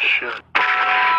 shit.